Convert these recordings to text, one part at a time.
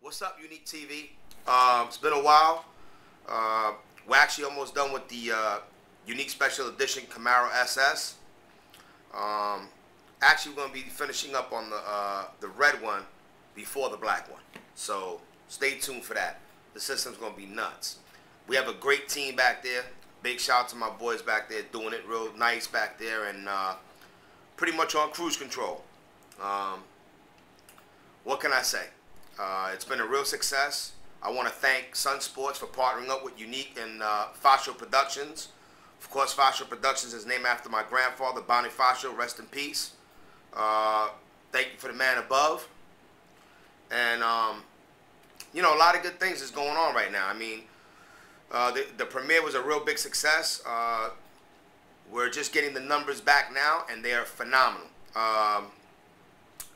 What's up, Unique TV? Um, it's been a while. Uh, we're actually almost done with the uh, Unique Special Edition Camaro SS. Um, actually, we're going to be finishing up on the uh, the red one before the black one. So stay tuned for that. The system's going to be nuts. We have a great team back there. Big shout out to my boys back there doing it real nice back there and uh, pretty much on cruise control. Um, what can I say? Uh, it's been a real success. I want to thank Sun Sports for partnering up with Unique and uh, Fascio Productions. Of course, Fascio Productions is named after my grandfather, Bonnie Fascio. Rest in peace. Uh, thank you for the man above. And, um, you know, a lot of good things is going on right now. I mean, uh, the, the premiere was a real big success. Uh, we're just getting the numbers back now, and they are phenomenal. Um,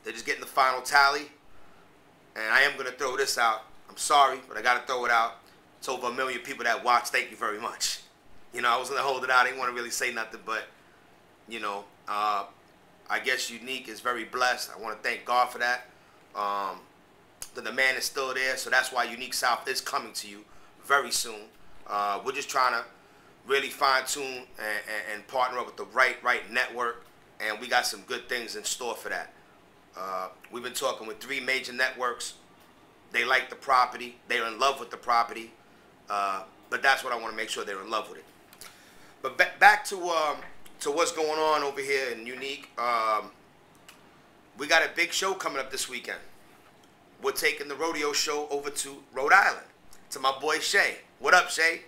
they're just getting the final tally. And I am going to throw this out. I'm sorry, but I got to throw it out. It's over a million people that watch. Thank you very much. You know, I was going to hold it out. I didn't want to really say nothing, but, you know, uh, I guess Unique is very blessed. I want to thank God for that. Um, the demand is still there, so that's why Unique South is coming to you very soon. Uh, we're just trying to really fine tune and, and, and, partner up with the right right network, and we got some good things in store for that. Uh, we've been talking with three major networks. They like the property. They're in love with the property. Uh, but that's what I want to make sure they're in love with it. But back to um, to what's going on over here in Unique. Um, we got a big show coming up this weekend. We're taking the rodeo show over to Rhode Island to my boy Shay. What up, Shay?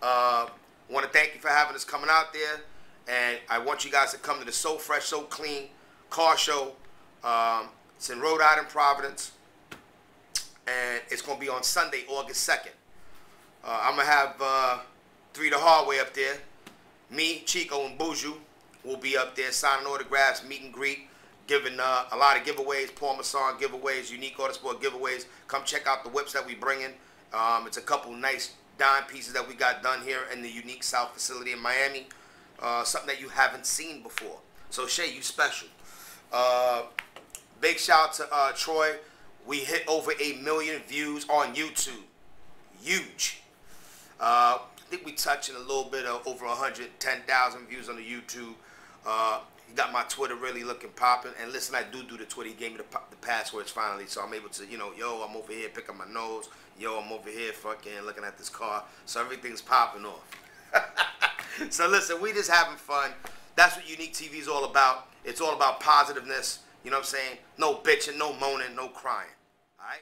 Uh, want to thank you for having us coming out there, and I want you guys to come to the So Fresh, So Clean car show um, it's in Rhode Island, Providence, and it's going to be on Sunday, August 2nd. Uh, I'm going to have uh, Three the Hard Way up there. Me, Chico, and Buju will be up there signing autographs, meet and greet, giving uh, a lot of giveaways, Paul Masson giveaways, Unique Autosport giveaways. Come check out the whips that we bring in. Um, it's a couple nice dime pieces that we got done here in the Unique South facility in Miami. Uh, something that you haven't seen before. So Shay, you special. Uh, Big shout out to uh, Troy. We hit over a million views on YouTube. Huge. Uh, I think we touching a little bit of over 110,000 views on the YouTube. Uh, he got my Twitter really looking popping. And listen, I do do the Twitter. He gave me the, the passwords finally, so I'm able to, you know, yo, I'm over here picking my nose. Yo, I'm over here fucking looking at this car. So everything's popping off. so listen, we just having fun. That's what Unique TV is all about. It's all about positiveness. You know what I'm saying? No bitching, no moaning, no crying. All right?